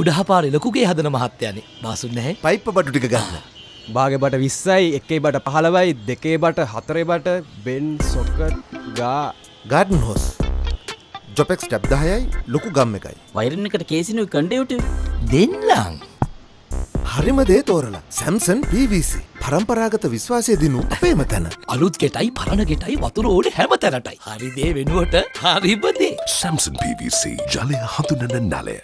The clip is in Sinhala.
උඩහපාරි ලොකුගේ හදන මහත්තයනේ බාසුන් නැහැ පයිප්ප බටු ටික ගන්න. බාගෙ බට විස්සයි එකේ බට පහලවයි දෙකේ බට හතරේ බට බෙන් සොක්ක ගා ගාඩන් හෝස්. ජොපෙක් ටැබ් දහයයි ලොකු ගම්ම එකයි. වෛරණ එකට කේසිනුව කණ්ඩයුට දෙන්නම් හරිම දේ තෝරලා සැම්සන් PVC පරම්පරාගත විශ්වාසය දිනු අපේම තැන. අලුත් ගෙටයි පරණ ගෙටයි වතුර ඕඩ හැම තැනටයි හරිදේ වෙනුවට හරිබදේ Samson PVC ජලය හඳුනන නලය.